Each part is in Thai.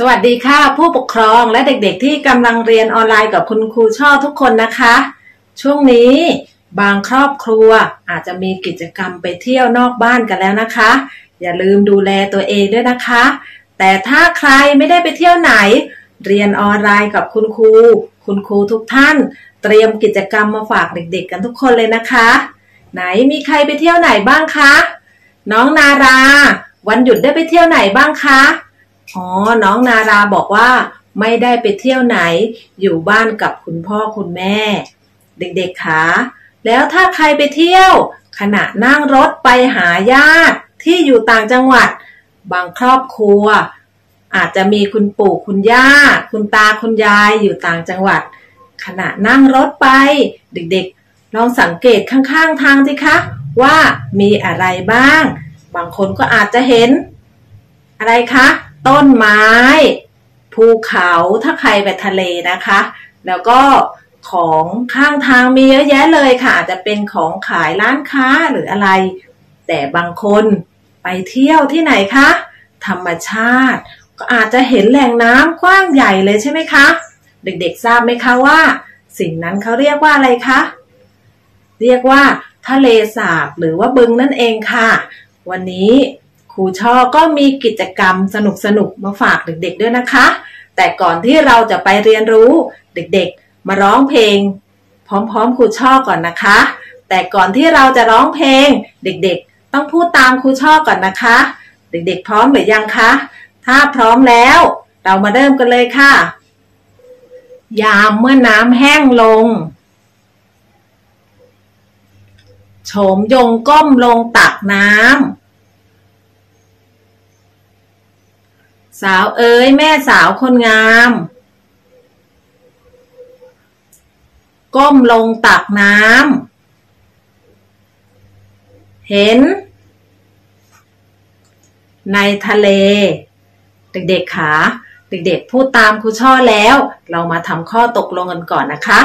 สวัสดีค่ะ ผู้ปกครองและเด็กๆ ที่กำลังเรียนออนไลน์กับคุณครูช่อทุกคนนะคะ ช่วงนี้บางครอบครัวอาจจะมีกิจกรรมไปเที่ยวนอกบ้านกันแล้วนะคะ อย่าลืมดูแลตัวเองด้วยนะคะ แต่ถ้าใครไม่ได้ไปเที่ยวไหน เรียนออนไลน์กับคุณครู คุณครูทุกท่าน เตรียมกิจกรรมมาฝากเด็กๆ กันทุกคนเลยนะคะ ไหนมีใครไปเที่ยวไหนบ้างคะ น้องนารา วันหยุดได้ไปเที่ยวไหนบ้างคะ อ๋อ น้องนาราบอกว่า ไม่ได้ไปเที่ยวไหน อยู่บ้านกับคุณพ่อคุณแม่ เด็กๆคะแล้วถ้าใครไปเที่ยว ขณะนั่งรถไปหาญาติที่อยู่ต่างจังหวัด บางครอบครัว อาจจะมีคุณปู่คุณย่า คุณตาคุณยายอยู่ต่างจังหวัด ขณะนั่งรถไป เด็กๆ ลองสังเกตข้างๆทางสิคะ ว่ามีอะไรบ้าง บางคนก็อาจจะเห็น อะไรคะ ต้นไม้ ภูเขาถ้าใครไปทะเลนะคะ แล้วก็ของข้างทางมีเยอะแยะเลยค่ะ อาจจะเป็นของขายร้านค้าหรืออะไร แต่บางคนไปเที่ยวที่ไหนคะ ธรรมชาติ ก็อาจจะเห็นแหล่งน้ำกว้างใหญ่เลยใช่ไหมคะ เด็กๆทราบไหมคะว่า สิ่งนั้นเขาเรียกว่าอะไรคะ เรียกว่าทะเลสาบหรือว่าบึงนั่นเองค่ะ วันนี้ ครูช่อก็มีกิจกรรมสนุกๆมาฝากเด็กๆด้วยนะคะ แต่ก่อนที่เราจะไปเรียนรู้เด็กๆ มาร้องเพลง พร้อมๆ ครูช่อก่อนนะคะ แต่ก่อนที่เราจะร้องเพลง เด็กๆ ต้องพูดตามครูช่อก่อนนะคะ เด็กๆ พร้อมหรือยังคะ ถ้าพร้อมแล้ว เรามาเริ่มกันเลยค่ะ ยามเมื่อน้ำแห้งลง โฉมยงก้มลงตักน้ำ สาวเอ๋ยแม่สาวคนงาม ก้มลงตักน้ำเห็น ในทะเล เด็กๆขาเด็กๆพูดตามครูช่อแล้ว เรามาทำข้อตกลงกันก่อนนะคะ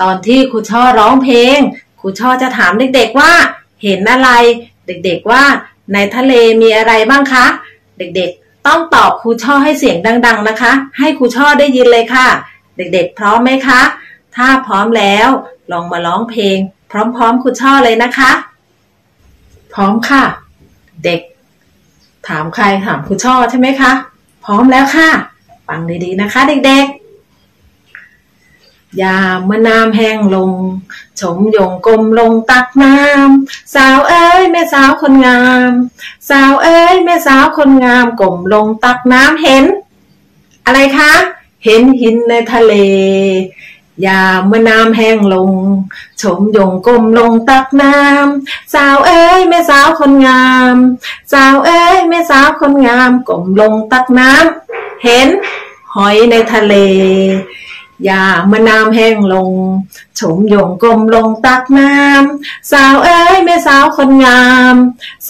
ตอนที่ครูช่อร้องเพลงครูช่อจะถามเด็กๆว่า เห็นอะไร เด็กๆว่าในทะเลมีอะไรบ้างคะ เด็กๆ ต้องตอบครูช่อให้เสียงดัง ๆนะคะ ให้ครูช่อได้ยินเลยค่ะ เด็กๆ พร้อมไหมคะ ถ้าพร้อมแล้ว ลองมาร้องเพลง พร้อมๆครูช่อเลยนะคะ พร้อมค่ะ เด็ก ถามใครถามครูช่อใช่ไหมคะ พร้อมแล้วค่ะ ฟังดีๆนะคะ เด็กๆ ยามเมื่อน้ำแห้งลง ชมยงกลมลงตักน้ำ สาวเอ้ยแม่สาวคนงาม สาวเอ้ยแม่สาวคนงามกลมลงตักน้ำเห็น อะไรคะ เห็นหินในทะเล ยามเมื่อน้ำแห้งลง ชมยงกลมลงตักน้ำ สาวเอ้ยแม่สาวคนงาม สาวเอ้ยแม่สาวคนงามกลมลงตักน้ำ เห็น หอยในทะเล ยามะนาวแห้งลง ชมยงกลมลงตักน้ำ สาวเอ้ยแม่สาวคนงาม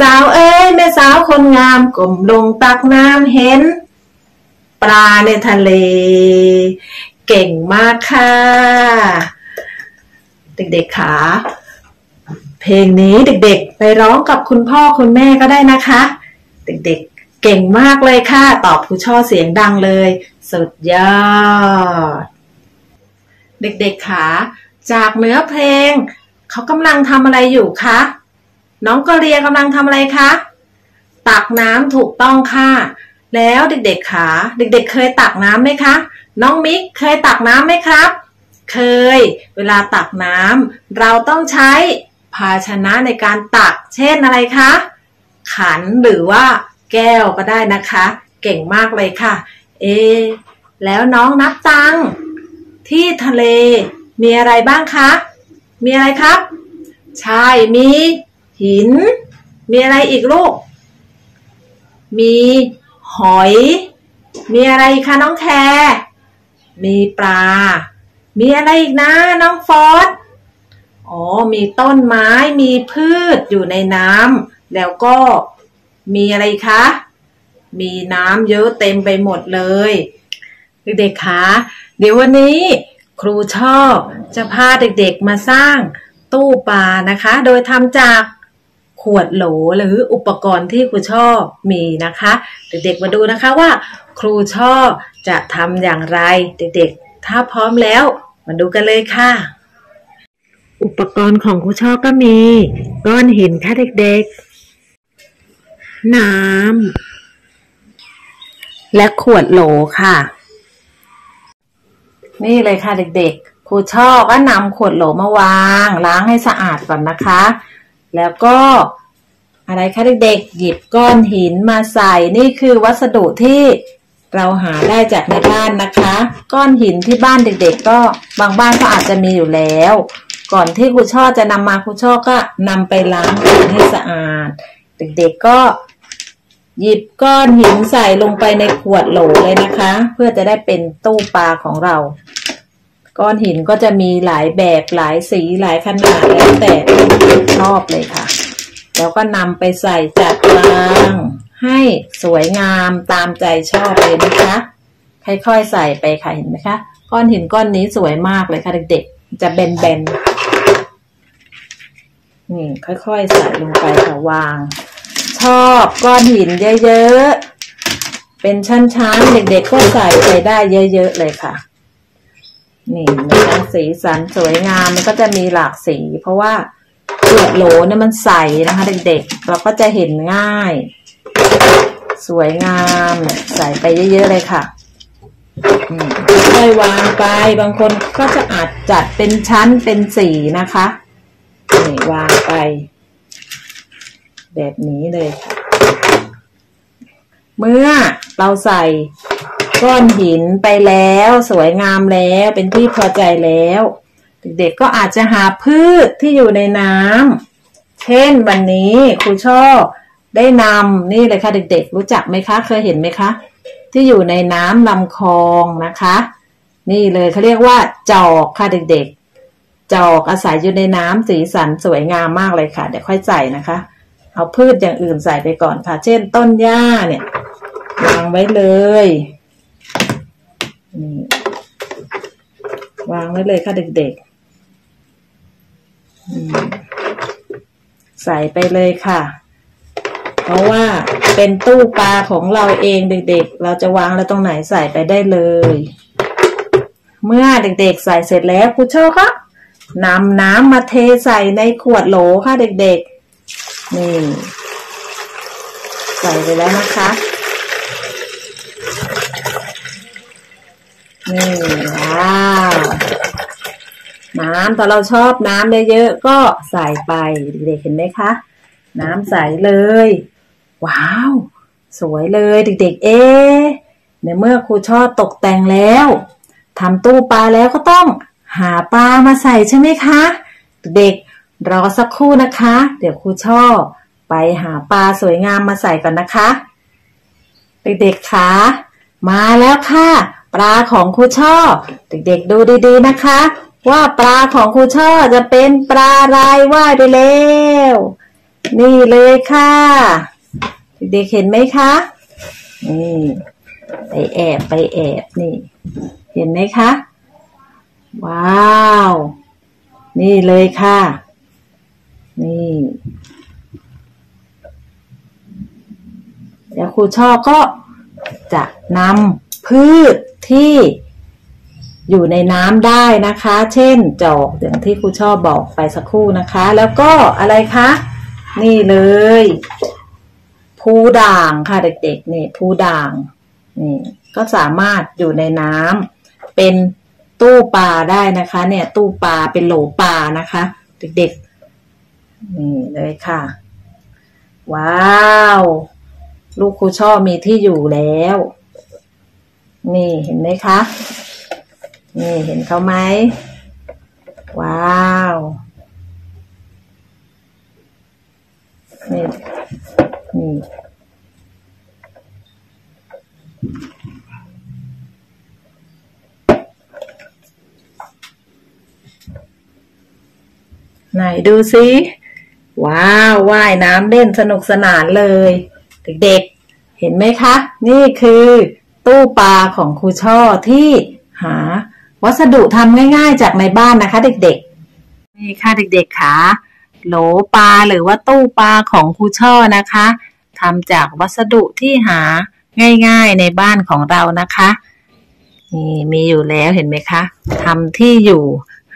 สาวเอ้ยแม่สาวคนงามกลมลงตักน้ำเห็น ปลาในทะเล เก่งมากค่ะ เด็กๆขาเพลงนี้เด็กๆ ไปร้องกับคุณพ่อคุณแม่ก็ได้นะคะ เด็กๆ เก่งมากเลยค่ะ ตอบผู้ช่อเสียงดังเลย สุดยอด เด็กๆขาจากเนื้อเพลง เขากำลังทำอะไรอยู่คะ น้องกเรียกำลังทำอะไรคะ ตักน้ำถูกต้องค่ะ แล้วเด็กๆขาเด็กๆ เคยตักน้ำไหมคะ น้องมิกเคยตักน้ำไหมครับ เคย เวลาตักน้ำเราต้องใช้ภาชนะในการตัก เช่นอะไรคะ ขันหรือว่าแก้วก็ได้นะคะ เก่งมากเลยค่ะ เอ แล้วน้องนับตัง ที่ทะเล มีอะไรบ้างคะ มีอะไรครับ ใช่ มีหิน มีอะไรอีกลูก มีหอย มีอะไรคะน้องแคร์มีปลา มีอะไรอีกนะน้องฟอสอ๋อ มีต้นไม้ มีพืชอยู่ในน้ำ แล้วก็มีอะไรคะ มีน้ำเยอะเต็มไปหมดเลย เด็กๆคะ เดี๋ยววันนี้ครูชอบจะพาเด็กๆมาสร้างตู้ปลานะคะ โดยทำจากขวดโหลหรืออุปกรณ์ที่ครูชอบมีนะคะ เด็กๆมาดูนะคะว่า ครูชอบจะทำอย่างไร เด็กๆ ถ้าพร้อมแล้ว มาดูกันเลยค่ะ อุปกรณ์ของครูชอบก็มี ก้อนหินค่ะเด็กๆ น้ำและขวดโหลค่ะ นี่เลยค่ะเด็กๆ ครูชอบก็นำขวดโหลมาวาง ล้างให้สะอาดก่อนนะคะ แล้วก็อะไรคะเด็กๆ หยิบก้อนหินมาใส่ นี่คือวัสดุที่เราหาได้จากในบ้านนะคะ ก้อนหินที่บ้านเด็ก ๆ ก็บางบ้านก็อาจจะมีอยู่แล้ว ก่อนที่ครูชอบจะนำมาครูชอบก็นำไปล้างให้สะอาด เด็กๆก็ หยิบก้อนหินใส่ลงไปในขวดโหลเลยนะคะ เพื่อจะได้เป็นตู้ปลาของเรา ก้อนหินก็จะมีหลายแบบหลายสีหลายขนาดแล้วแต่ชอบเลยค่ะ แล้วก็นำไปใส่จัดวางให้สวยงามตามใจชอบเลยนะคะค่อยๆใส่ไปค่ะเห็นไหมคะก้อนหินก้อนนี้สวยมากเลยค่ะเด็กๆ จะแบนๆนี่ค่อยๆใส่ลงไปค่ะวาง ชอบก้อนหินเยอะๆ เป็นชั้นๆ เด็กๆ ก็ใส่ไปได้เยอะๆ เลยค่ะ นี่นะคะสีสันสวยงามมันก็จะมีหลากสี เพราะว่าเปลือกโหลเนี่ยมันใสนะคะ เด็กๆ เราก็จะเห็นง่าย สวยงามใส่ไปเยอะๆ เลยค่ะค่อยวางไปบางคนก็จะอาจจัดเป็นชั้นเป็นสีนะคะนี่วางไป แบบนี้เลยค่ะ เมื่อเราใส่ก้อนหินไปแล้ว สวยงามแล้วเป็นที่พอใจแล้ว เด็กๆก็อาจจะหาพืชที่อยู่ในน้ำเช่นวันนี้ครูชอบได้นำนี่เลยค่ะเด็ก ๆ รู้จักไหมคะ เคยเห็นไหมคะ ที่อยู่ในน้ำลำคลองนะคะ นี่เลยเขาเรียกว่าจอกค่ะเด็กๆจอกอาศัยอยู่ในน้ำสีสันสวยงามมากเลยค่ะ เดี๋ยวค่อยใส่นะคะ เอาพืชอย่างอื่นใส่ไปก่อนค่ะ เช่นต้นหญ้าเนี่ยวางไว้เลยนี่วางไว้เลยค่ะเด็กๆใส่ไปเลยค่ะ เพราะว่าเป็นตู้ปลาของเราเองเด็กๆ เราจะวางแล้วตรงไหนใส่ไปได้เลย เมื่อเด็กๆ ใส่เสร็จแล้วครูโชก็นำน้ำมาเทใส่ในขวดโหลค่ะเด็กๆ นี่ใส่ไปแล้วนะคะนี่ว้าวน้ำถ้าเราชอบน้ำเยอะๆก็ใส่ไปเด็กๆเห็นไหมคะ น้ำใสเลย ว้าว สวยเลยเด็กๆ เอ๊ในเมื่อครูชอบตกแต่งแล้วทำตู้ปลาแล้วก็ต้องหาปลามาใส่ใช่ไหมคะ เด็ก รอสักครู่นะคะ เดี๋ยวครูช่อ ไปหาปลาสวยงามมาใส่ก่อนนะคะ เด็กๆคะมาแล้วค่ะ ปลาของครูช่อ เด็กๆดูดีๆนะคะ ว่าปลาของครูช่อจะเป็นปลาลายว่ายไปแล้วนี่เลยค่ะ เด็กๆเห็นไหมคะนี่ไปแอบไปแอบนี่ เห็นไหมคะ ว้าว นี่เลยค่ะ นี่ แล้วครูช่อก็จะนำพืชที่อยู่ในน้ำได้นะคะ เช่นจอกอย่างที่ครูชอบอกไปสักครู่นะคะ แล้วก็อะไรคะ นี่เลยภูด่างค่ะเด็กๆนี่ภูด่างนี่ก็สามารถอยู่ในน้ำเป็นตู้ปลาได้นะคะ เนี่ยตู้ปลาเป็นโหลปลานะคะ เด็ก นี่เลยค่ะ ว้าว ลูกครูช่อมีที่อยู่แล้ว นี่เห็นไหมคะ นี่เห็นเขาไหม ว้าว นี่ นี่ไหนดูซิ ว้าวว่ายน้ำเล่นสนุกสนานเลย เด็กๆ เห็นไหมคะ นี่คือตู้ปลาของครูช่อที่หา วัสดุทำง่ายๆจากในบ้านนะคะ เด็กๆ นี่ค่ะเด็กๆค่ะโหลปลาหรือว่าตู้ปลาของครูช่อนะคะทำจากวัสดุที่หาง่ายๆในบ้านของเรานะคะนี่มีอยู่แล้วเห็นไหมคะทำที่อยู่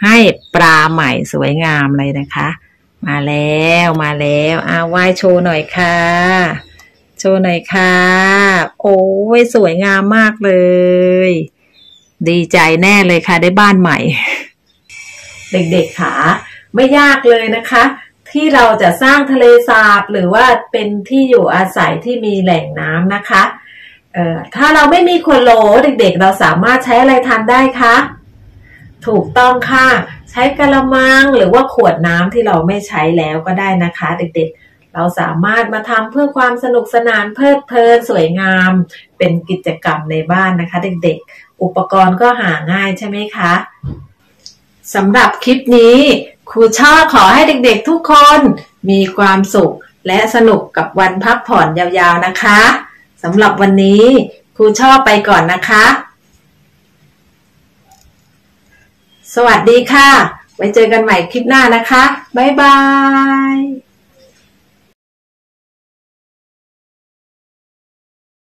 ให้ปลาใหม่สวยงามเลยนะคะ มาแล้วมาแล้วอาไหว้โชว์หน่อยค่ะ โชว์หน่อยค่ะ โอ้ยสวยงามมากเลย ดีใจแน่เลยค่ะได้บ้านใหม่ เด็กๆค่ะไม่ยากเลยนะคะ ที่เราจะสร้างทะเลสาบหรือว่าเป็นที่อยู่อาศัยที่มีแหล่งน้ำนะคะเอ่อถ้าเราไม่มีขวโหลเด็กๆ เราสามารถใช้อะไรทานได้คะถูกต้องค่ะ ใช้กระมังหรือว่าขวดน้ำที่เราไม่ใช้แล้วก็ได้นะคะ เด็กๆ เราสามารถมาทำเพื่อความสนุกสนานเพลิดเพลินสวยงาม เป็นกิจกรรมในบ้านนะคะ เด็กๆ อุปกรณ์ก็หาง่ายใช่ไหมคะสำหรับคลิปนี้ครูชอบขอให้เด็กๆทุกคนมีความสุขและสนุกกับวันพักผ่อนยาวๆนะคะสำหรับวันนี้ครูชอบไปก่อนนะคะ สวัสดีค่ะ ไว้เจอกันใหม่คลิปหน้านะคะ บ๊ายบาย